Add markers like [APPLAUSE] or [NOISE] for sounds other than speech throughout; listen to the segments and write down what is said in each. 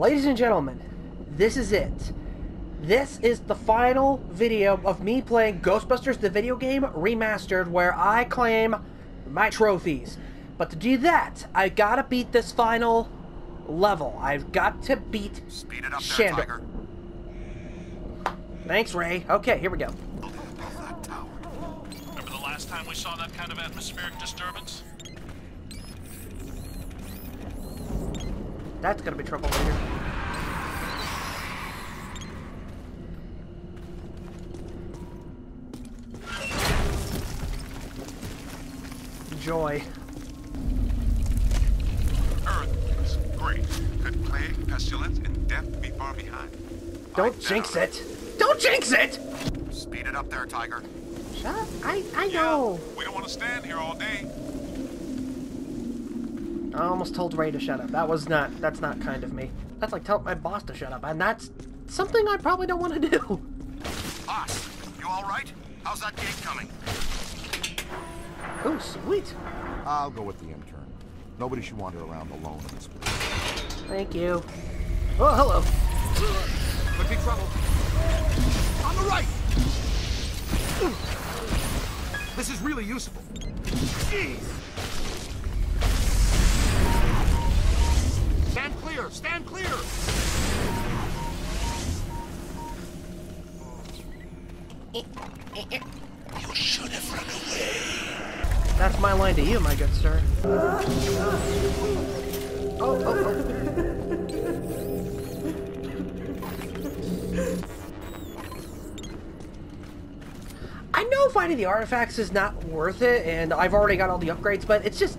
Ladies and gentlemen, this is it. This is the final video of me playing Ghostbusters the video game remastered where I claim my trophies. But to do that, I gotta beat this final level. I've got to beat Speed it up there, Shando. Tiger. Thanks, Ray. Okay, here we go. Above that tower. Remember the last time we saw that kind of atmospheric disturbance? That's gonna be trouble later. Joy. Earth is great. Could plague, pestilence, and death be far behind? Don't I jinx doubt it. Don't jinx it! Speed it up there, Tiger. Shut up. I, I know. We don't want to stand here all day. I almost told Ray to shut up. That was not, that's not kind of me. That's like telling my boss to shut up, and that's something I probably don't want to do. Boss, you all right? How's that gate coming? Oh, sweet. I'll go with the intern. Nobody should wander around alone in this place. Thank you. Oh, hello. Could be trouble. On the right! This is really useful. Jeez! Stand clear! Stand clear! You should have run away. That's my line to you, my good sir. Oh, oh, oh. I know finding the artifacts is not worth it, and I've already got all the upgrades, but it's just...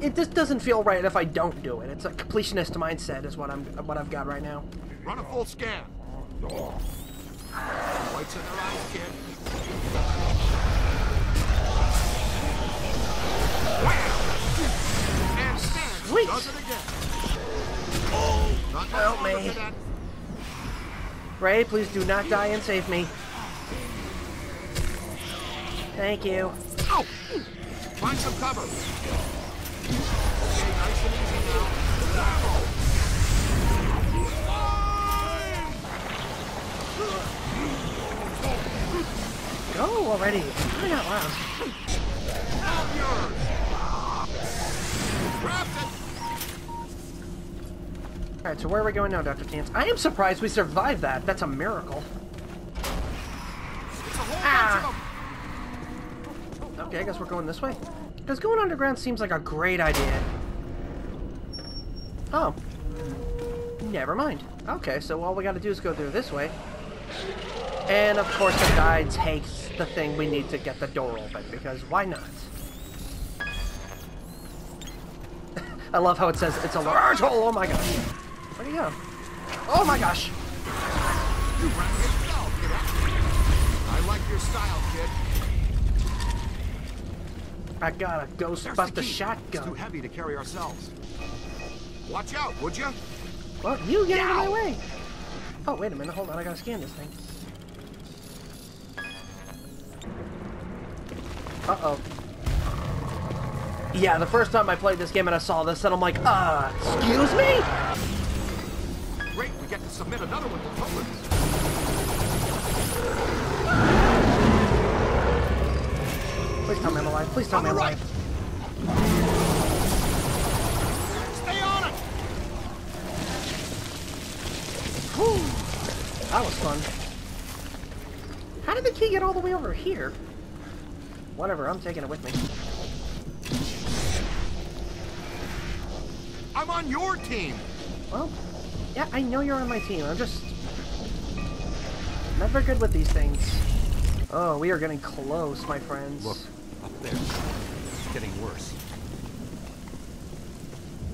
It, just doesn't feel right if I don't do it. It's a completionist mindset is what I'm what I've got right now. Run a full scan. Lights in their eyes, kid. Wham! And stand. Sweet. Does it again. Oh, Help me. Ray, please do not die and save me. Thank you. Ow! Find some cover. Okay, nice and easy now. Go already. Crying out loud. Out yours! It! Alright, so where are we going now, Dr. Stantz? I am surprised we survived that. That's a miracle. It's a whole Ah. of! Okay, I guess we're going this way. Because going underground seems like a great idea. Oh. Never mind. Okay, so all we gotta do is go through this way. And of course the guy takes the thing we need to get the door open, because why not? [LAUGHS] I love how it says it's a large hole, oh my gosh. Where'd he go? Oh my gosh! You ran yourself, kid. I like your style, kid. I got a There's the Ghostbuster key. It's too heavy to carry ourselves. Watch out, would you? Well, you get out of my way! Oh, wait a minute, hold on, I gotta scan this thing. Uh-oh. Yeah, the first time I played this game and I saw this, and I'm like, uh, excuse me? Great, we get to submit another one to Toland. Please tell me I'm alive, please tell On me I'm right. alive. That was fun. How did the key get all the way over here? Whatever, I'm taking it with me. I'm on your team. Well, yeah, I know you're on my team. I'm just never good with these things. Oh, we are getting close, my friends. Look, up there. It's getting worse.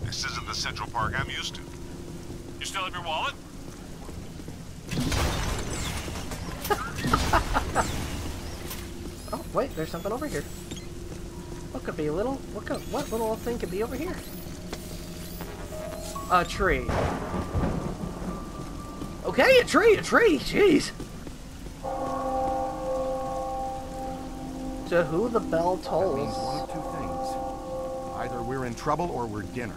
This isn't the Central Park I'm used to. You still have your wallet? Wait, there's something over here. What could be a little? What could? What little thing could be over here? A tree. Okay, a tree, a tree. Jeez. To who the bell tolls. That tolls. means one of two things. Either we're in trouble or we're dinner.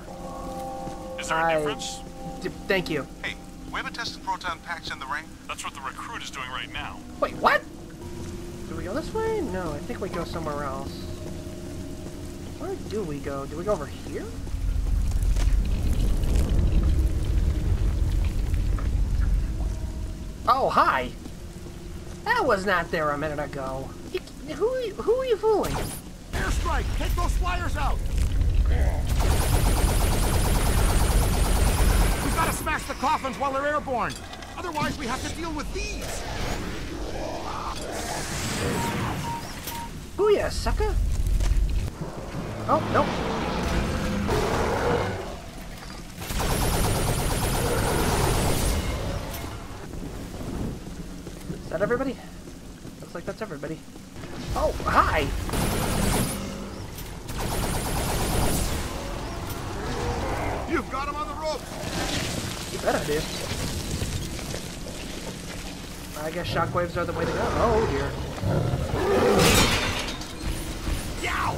Is there a I- difference? D- thank you. Hey, we ever tested proton packs in the ring? That's what the recruit is doing right now. Wait, what? Do we go this way? No, I think we go somewhere else. Where do we go? Do we go over here? Oh, hi! That was not there a minute ago. Who, are you- who are you fooling? Airstrike! Take those flyers out! We've got to smash the coffins while they're airborne. Otherwise, we have to deal with these. Oh, Booyah, sucker! Oh, no. Is that everybody? Looks like that's everybody. Oh, hi! You've got them on the rope. You bet I do. I guess shockwaves are the way to go. Oh dear. Yow!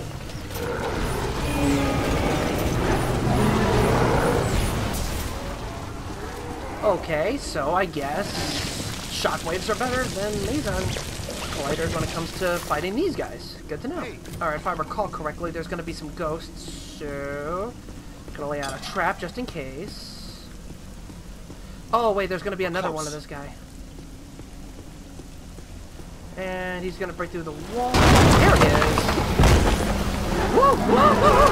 Okay, so I guess shockwaves are better than Meson colliders when it comes to fighting these guys. Good to know. Alright, if I recall correctly, there's gonna be some ghosts, so... Gonna lay out a trap just in case. Oh, wait, there's gonna be another one of this guy. And he's gonna break through the wall. There he is! Whoa, whoa, whoa!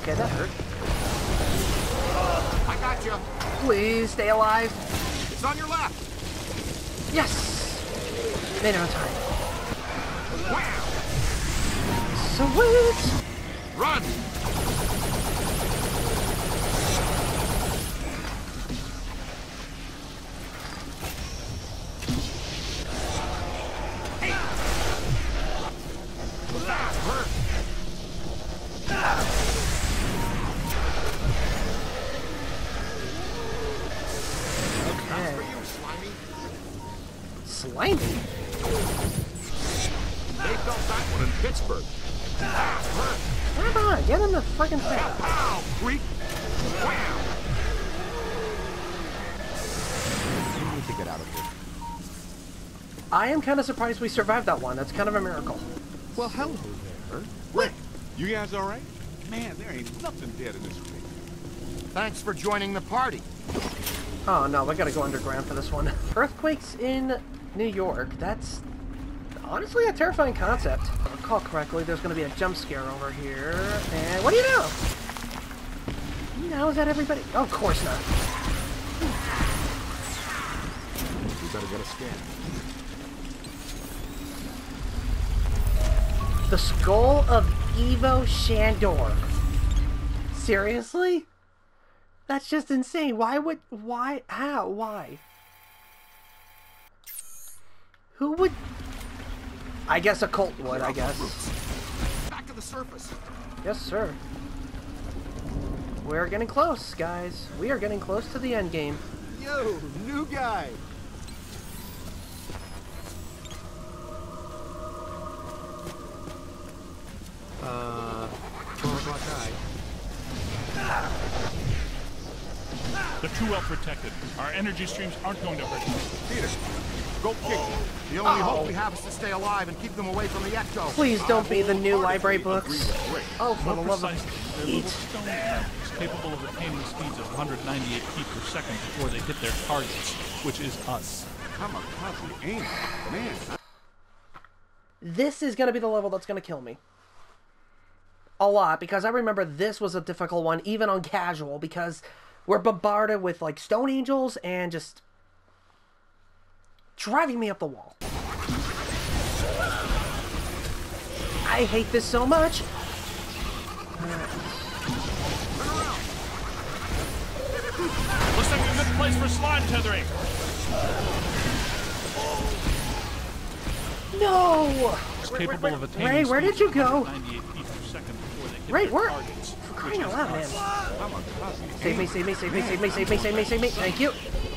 Okay, that hurt. I got you. Please stay alive. It's on your left. Yes! Made it on time. Wow! Sweet! Run! I am kind of surprised we survived that one. That's kind of a miracle. Well, hello there. Rick! You guys all right? Man, there ain't nothing dead in this place. Thanks for joining the party. Oh no, we gotta go underground for this one. [LAUGHS] Earthquakes in New York. That's honestly a terrifying concept. If I recall correctly, there's gonna be a jump scare over here. And what do you know? Now is that everybody? Oh, of course not. We better get a scan. The skull of Ivo Shandor. Seriously? That's just insane. Why would... Why? How? Why? Who would... I guess a cult would, I guess. Back to the surface. Yes, sir. We're getting close, guys. We are getting close to the end game. Yo, new guy. Too well protected. Our energy streams aren't going to hurt them. Peter, go kick. The only hope we have is to stay alive and keep them away from the Ecto. Please don't be the new library books. Oh, for the love of precisely, Pete. little stone animals capable of attaining speeds of 198 feet per second before they hit their targets, which is us. Kamikaze ain't it? Man, This is going to be the level that's going to kill me. A lot, because I remember this was a difficult one, even on casual, because we're bombarded with, like, stone angels and just driving me up the wall. I hate this so much. Looks like a good place for slime tethering. No! Capable of Ray, where did you go? 198 feet per second before they hit Ray, where? Targets, For which crying is out loud, man. us. Kamikaze Save me, save me, save me, save me, save me, save me, save me, save me. Thank you.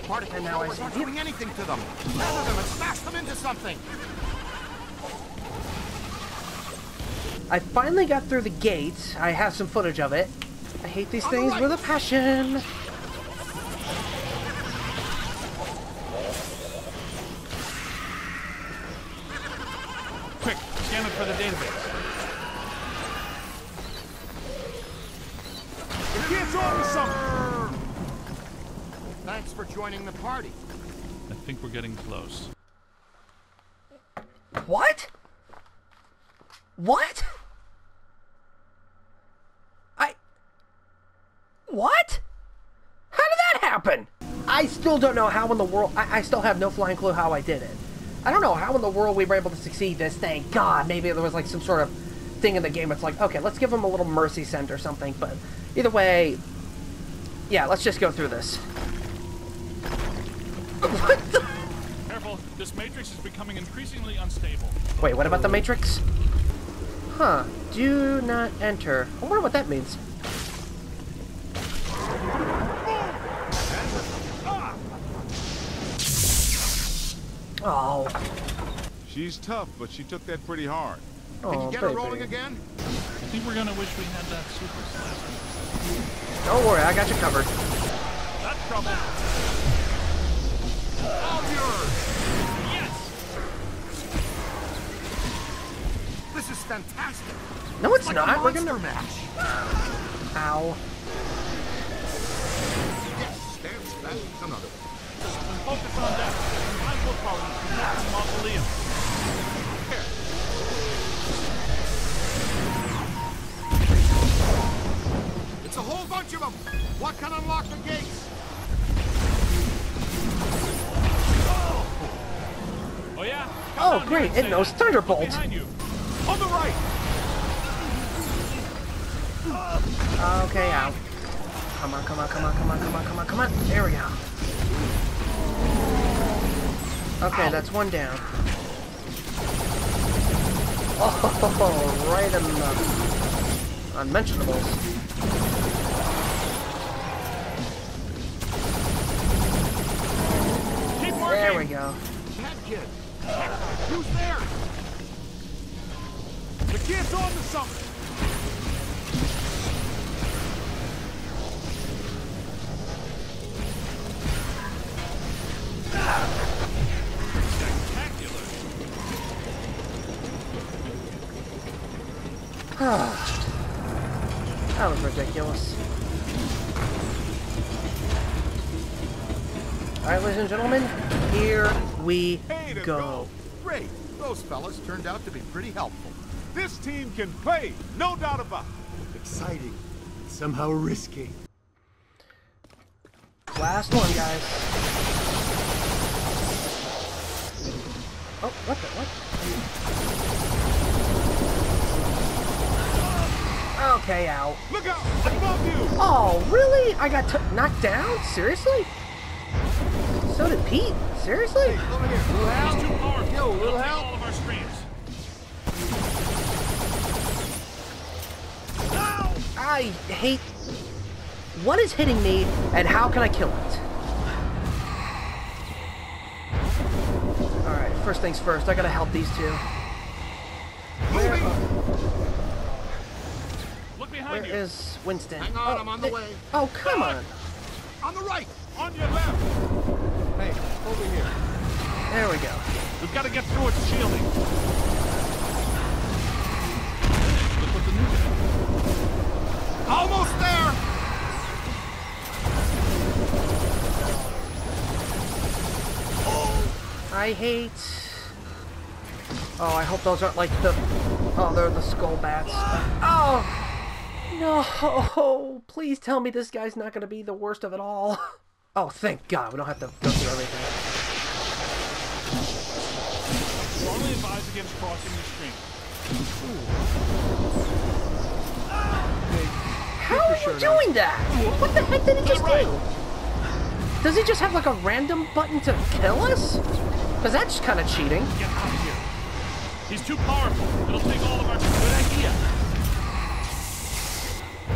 Part And now I see you. doing anything to them. Gather them and smash them into something. I finally got through the gate. I have some footage of it. I hate these things with a passion. Think we're getting close. What? What? I. What? How did that happen? I still don't know how in the world. I, I still have no flying clue how I did it. I don't know how in the world we were able to succeed this. Thank God. Maybe there was like some sort of thing in the game. It's like, okay, let's give him a little mercy scent or something. But either way, yeah, let's just go through this. [LAUGHS] what this matrix is becoming increasingly unstable. Wait, what about the Matrix? Huh. Do not enter. I wonder what that means. Oh. She's tough, but she took that pretty hard. Oh, Can you oh, get her rolling again? I think we're gonna wish we had that super slash. Don't worry, I got you covered. That's trouble. Fantastic! No, it's Like not. a We're gonna. mash! Ow. Yes, that's, that's another. Focus on that. I will probably connect the mausoleum. It's a whole bunch of them! What can unlock the gates? Oh yeah? Come Oh, great, it say knows that. Thunderbolt. On the right! Okay, out. Come on, come on, come on, come on, come on, come on, come on. There we go. Okay, that's one down. Oh, right in the unmentionables. There we go. Who's there? The kid's on to something. Ah. Spectacular. That was ridiculous. Alright, ladies and gentlemen, here we to go. go. Great! Those fellas turned out to be pretty helpful. This team can play, no doubt about it. Exciting. Somehow risky. Last one, guys. Oh, what the, what? Okay, out. Look out! Above you! Oh, really? I got t knocked down? Seriously? So did Pete? Seriously? Over here, little help! too powerful. Yo, little help! I hate... What is hitting me, and how can I kill it? Alright, first things first, I gotta help these two. Moving! Look behind Where you. is Winston? Hang on, oh, I'm on the oh, way. Oh, come on. On the right! On your left! Hey, over here. There we go. We've got to get through its shielding. Almost there! I hate... Oh, I hope those aren't like the... Oh, they're the skull bats. Oh! No! Please tell me this guy's not gonna be the worst of it all. Oh, thank God, we don't have to go through everything. Strongly advise against crossing the stream. How are you doing that? What the heck did he just do? Does he just have like a random button to kill us? Because that's kind of cheating. Get out of here. He's too powerful. It'll take all of our good idea.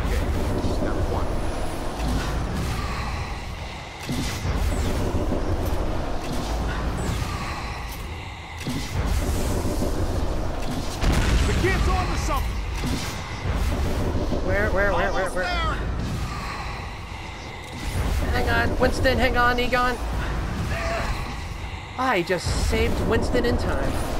Okay, step one. The kid's on to something. Where, where, where, where, where? Hang on, Winston, hang on, Egon. I just saved Winston in time.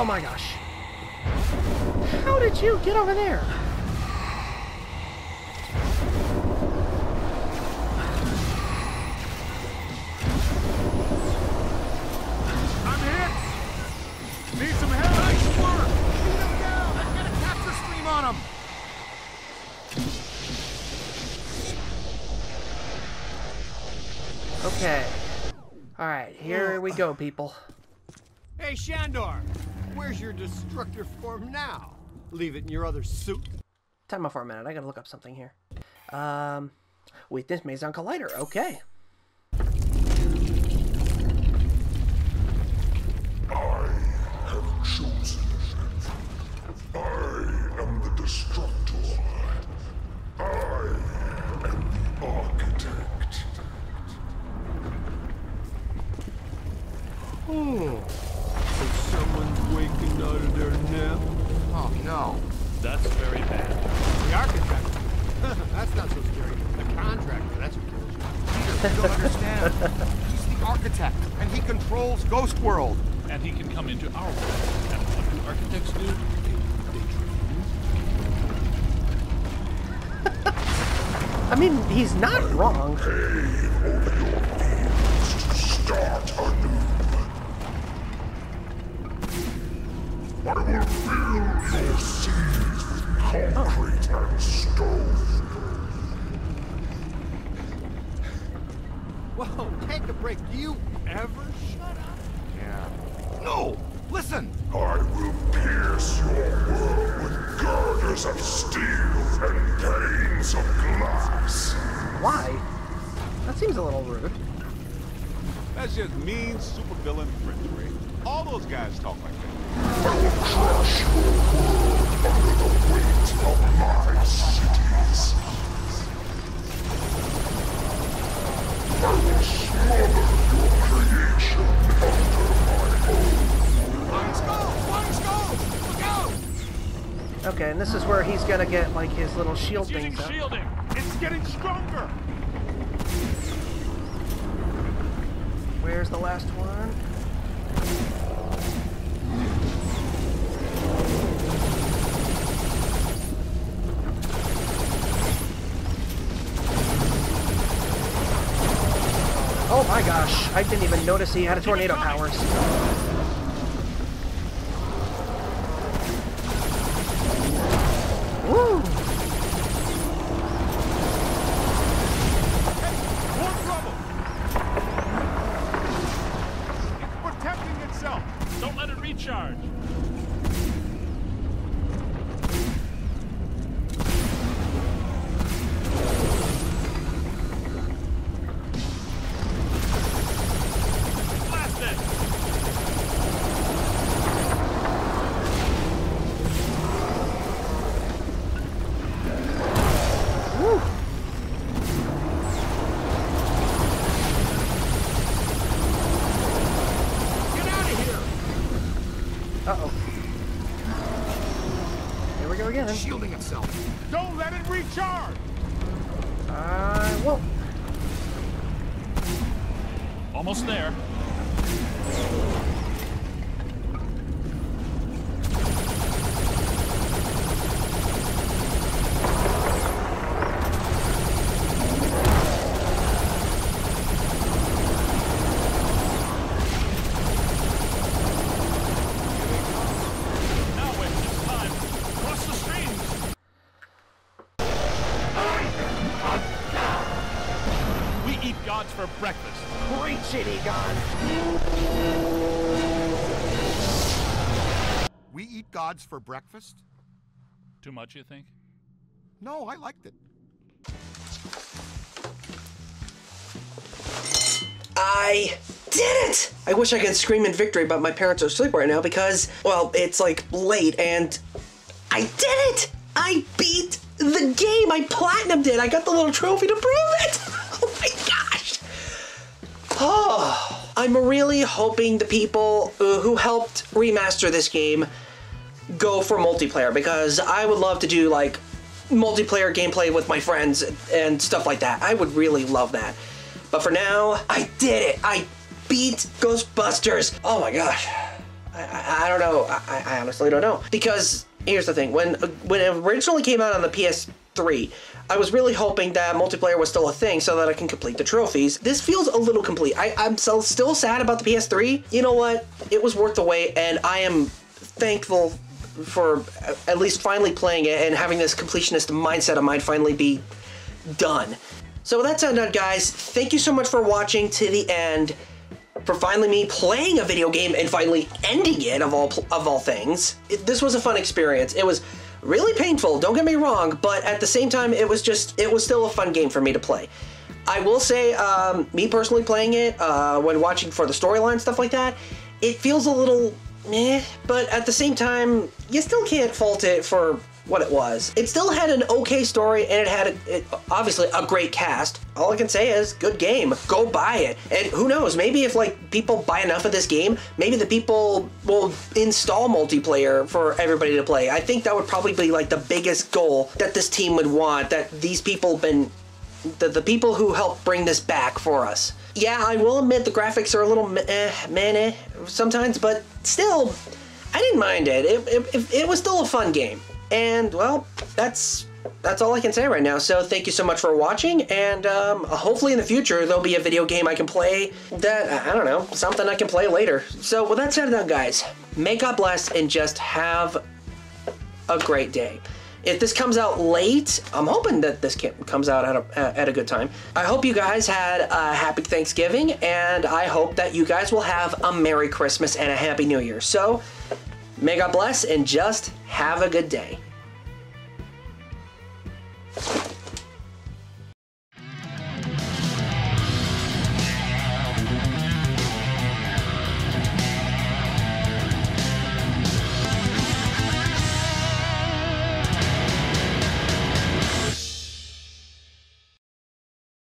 Oh my gosh. How did you get over there? I'm hit. Need some help. Work. Beat him down. Get a capture stream on him. Okay. Alright, here we go, people. Hey, Shandor! Where's your destructor form now? Leave it in your other suit? Time out for a minute. I gotta look up something here. Um, weakness Meson Collider. Okay. Ghost World. And he can come into our world. And what do architects do? They dream. [LAUGHS] I mean, he's not wrong. Pave over your fields to start anew. I will fill your seas with concrete and stone. Whoa, take a break. Do you ever shut up? Yeah. No! Listen! I will pierce your world with girders of steel and panes of glass. Why? That seems a little rude. That's just mean supervillain French, Ray. All those guys talk like that. I will crush your world under the weight of my cities. I will smother Okay, and this is where he's gonna get like his little shield It's using things up. shielding. It's getting stronger. Where's the last one? Oh my gosh, I didn't even notice he had a tornado powers. Let Uh, I won't. Almost there. Gods for breakfast? Too much, you think? No, I liked it. I did it! I wish I could scream in victory, but my parents are asleep right now because, well, it's like late and I did it! I beat the game! I platinumed it! I got the little trophy to prove it! [LAUGHS] Oh my gosh! Oh, [SIGHS] I'm really hoping the people who helped remaster this game go for multiplayer because I would love to do like multiplayer gameplay with my friends and stuff like that. I would really love that. But for now, I did it. I beat Ghostbusters. Oh my gosh. I, I, I don't know. I, I honestly don't know. Because here's the thing. When, when it originally came out on the PS3, I was really hoping that multiplayer was still a thing so that I can complete the trophies. This feels a little complete. I, I'm so, still sad about the PS3. You know what? It was worth the wait, and I am thankful for at least finally playing it and having this completionist mindset of mine finally be done. So with that said done, guys, thank you so much for watching to the end, for finally me playing a video game and finally ending it of all of all things. It, this was a fun experience. It was really painful, don't get me wrong, but at the same time, it was just, it was still a fun game for me to play. I will say, um, me personally playing it, uh, when watching for the storyline, stuff like that, it feels a little meh, but at the same time, you still can't fault it for what it was. It still had an okay story and it had a, it, obviously a great cast. All I can say is good game. Go buy it. And who knows, maybe if like people buy enough of this game, maybe the people will install multiplayer for everybody to play. I think that would probably be like the biggest goal that this team would want that these people been the, the people who helped bring this back for us. Yeah, I will admit the graphics are a little eh, meh sometimes, but still, I didn't mind it. It, it. it was still a fun game. And, well, that's that's all I can say right now. So thank you so much for watching, and um, hopefully in the future there'll be a video game I can play that, I don't know, something I can play later. So with that said guys, may God bless and just have a great day. If this comes out late, I'm hoping that this comes out at a, at a good time. I hope you guys had a happy Thanksgiving, and I hope that you guys will have a Merry Christmas and a Happy New Year. So, may God bless, and just have a good day.